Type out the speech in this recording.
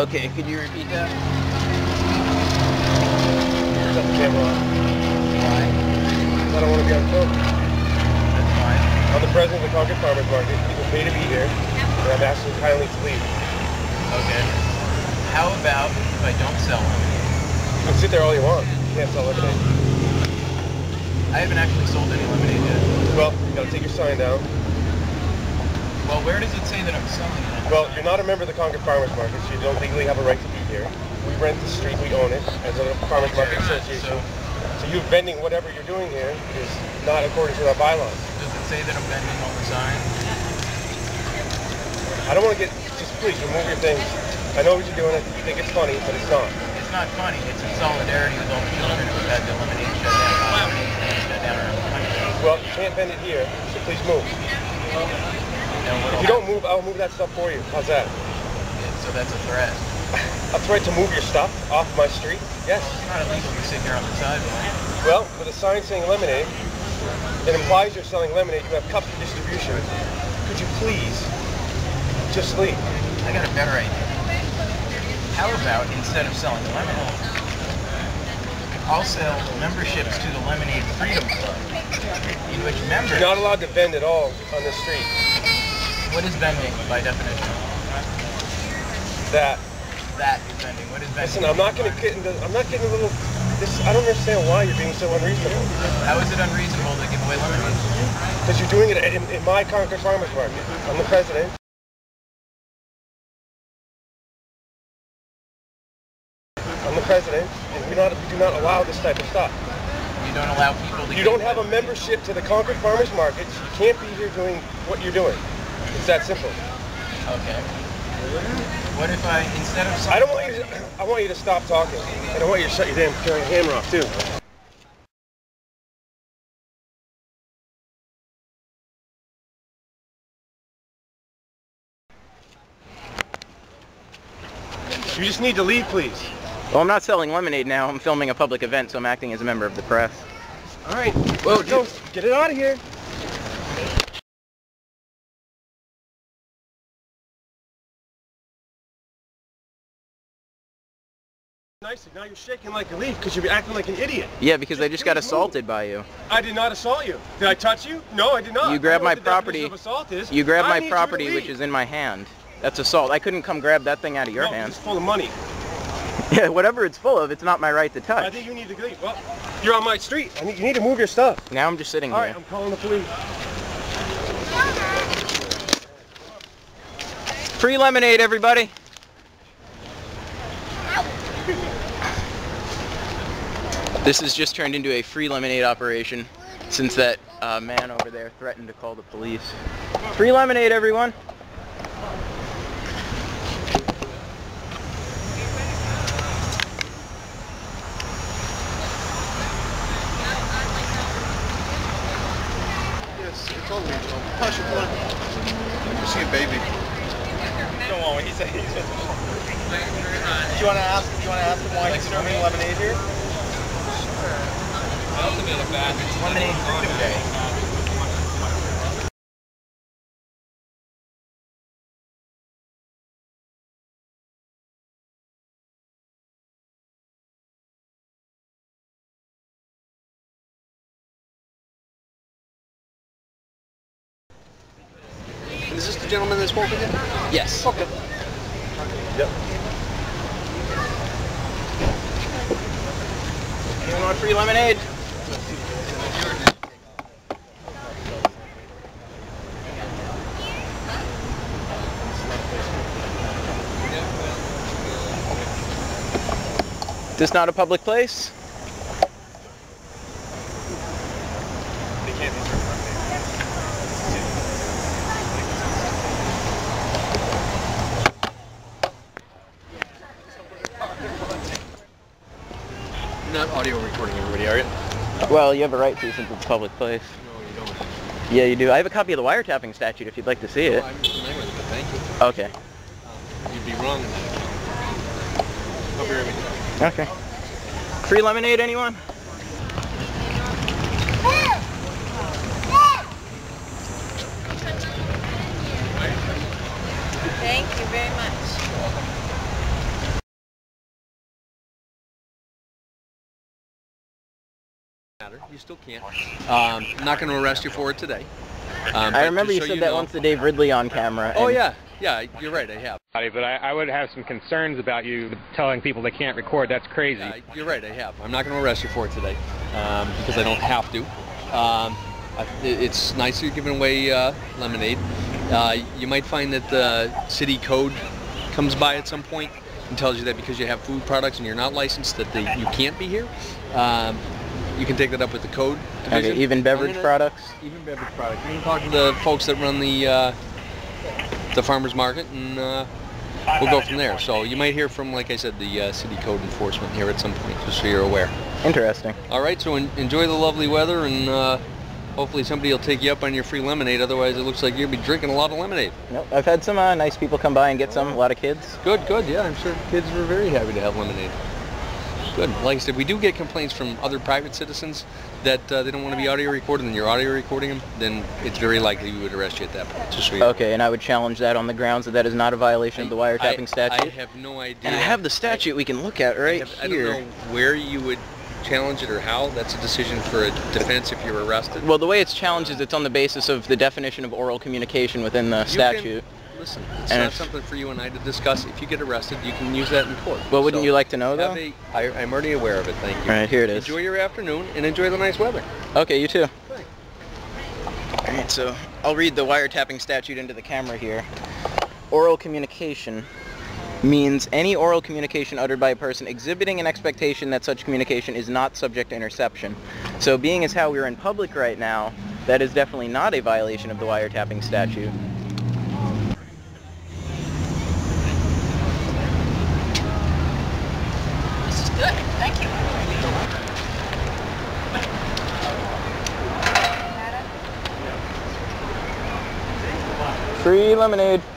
Okay, could you repeat that? The camera off. Why? I don't want to be on film. That's fine. I'm the president of the Concord Farmers Market. People pay to be here, and I'm asking kindly to leave. Okay. How about if I don't sell lemonade? You can sit there all you want. You can't sell lemonade. I haven't actually sold any lemonade yet. Well, you gotta take your sign down. Well, where does it say that I'm selling it? Well, you're not a member of the Concord Farmers Market, so you don't legally have a right to be here. We rent the street, we own it as a Farmers Market So, Association. So you vending whatever you're doing here is not according to our bylaws. does it say that I'm vending on the sign? I don't want to get, just please remove your things. I know what you're doing, you think it's funny, but it's not. It's not funny. It's in solidarity with all the children who've had the lemonade shut down. Lemonade shut down around the country. Well, you can't vend it here, so please move. If you don't move, I'll move that stuff for you. How's that? happen- So that's a threat. A threat to move your stuff off my street? Yes. It's not illegal to sit here on the sidewalk. Well, with a sign saying lemonade, it implies you're selling lemonade. You have cups cup distribution. Could you please just leave? I got a better idea. How about instead of selling lemonade, I'll sell memberships to the Lemonade Freedom Club, in which members. You're not allowed to vend at all on the street. What is bending by definition? That. That is bending. What is vending? Listen, I'm not going to get into. I'm not getting a little. This. I don't understand why you're being so unreasonable. How is it unreasonable to give away lemonade? Because you're doing it in, in my Concord Farmers Market. I'm the president. I'm the president, and we not we do not allow this type of stuff. You don't allow people to. You don't have a membership to the Concord Farmers Market. You can't be here doing what you're doing. It's that simple. Okay. What if I instead of I don't want you. To, I want you to stop talking, and I want you to shut your damn camera off too. You just need to leave, please. Well, I'm not selling lemonade now. I'm filming a public event, so I'm acting as a member of the press. All right. Well, go. Get it out of here. Nice. Now you're shaking like a leaf because you're acting like an idiot. Yeah, because I just got Please move. assaulted by you. I did not assault you. Did I touch you? No, I did not. You grabbed my what the definition property. Of assault is. You grabbed I my need you to property, which is in my hand. That's assault. I couldn't come grab that thing out of your no, hand. It's full of money. Yeah, whatever it's full of, it's not my right to touch. I think you need to leave. Well, you're on my street. I need, you need to move your stuff. Now I'm just sitting All here. right, I'm calling the police. Free lemonade, everybody. This has just turned into a free lemonade operation since that uh, man over there threatened to call the police. Free lemonade, everyone. Yes, it's all regional. Hush, come on. You see a baby. Come on, he said he's Do you want to ask? Do you want to ask him why he's serving lemonade here? It's Freedom Day. Is this the gentleman that spoke with you? Yes. Okay. Yep. Anyone want free lemonade? Is this not a public place? Can't be served Not audio recording everybody, are you? Well, you have a right to since it's a public place. No, you don't. Yeah, you do. I have a copy of the wiretapping statute if you'd like to see it. I'm familiar with it, but thank you. Okay. Um, you'd be wrong. Hope you're everything. Okay. Free lemonade, anyone? Thank you very much. You still can't. Um, I'm not going to arrest you for it today. Um, I remember you so said you that know, once to Dave Ridley on camera. Oh, yeah yeah. You're right. I have. But I, I would have some concerns about you telling people they can't record. That's crazy. Yeah, you're right. I have. I'm not going to arrest you for it today um, because I don't have to. Um, I, it's nice you're giving away uh, lemonade. Uh, you might find that the city code comes by at some point and tells you that because you have food products and you're not licensed that they, you can't be here. Um, you can take that up with the code division. Okay, even beverage gonna- products. Even beverage products. You can talk to the folks that run the uh, the farmers market, and uh, we'll go from there. So you might hear from, like I said, the uh, city code enforcement here at some point, just so you're aware. Interesting. All right. So en- enjoy the lovely weather, and uh, hopefully somebody will take you up on your free lemonade. Otherwise, it looks like you'll be drinking a lot of lemonade. Nope. I've had some uh, nice people come by and get some. A lot of kids. Good, good. Yeah, I'm sure kids were very happy to have lemonade. Good. Like I said, we do get complaints from other private citizens that uh, they don't want to be audio recorded, and you're audio recording them. Then it's very likely we would arrest you at that point. Just so you're Okay, and I would challenge that on the grounds that that is not a violation of the wiretapping I, statute. I have no idea. and I have the statute we can look at I, right have- I don't know where you would challenge it or how. That's a decision for a defense if you're arrested. Well, the way it's challenged is it's on the basis of the definition of oral communication within the You can- statute. Listen, it's And not something for you and I to discuss. If you get arrested, you can use that in court. Well, wouldn't So, you like to know, though? a- I, I'm already aware of it. Thank you. All right, here it is. Enjoy your afternoon and enjoy the nice weather. Okay, you too. All right, so I'll read the wiretapping statute into the camera here. Oral communication means any oral communication uttered by a person exhibiting an expectation that such communication is not subject to interception. So being as how we're in public right now, that is definitely not a violation of the wiretapping statute. This is good. Thank you. Free lemonade.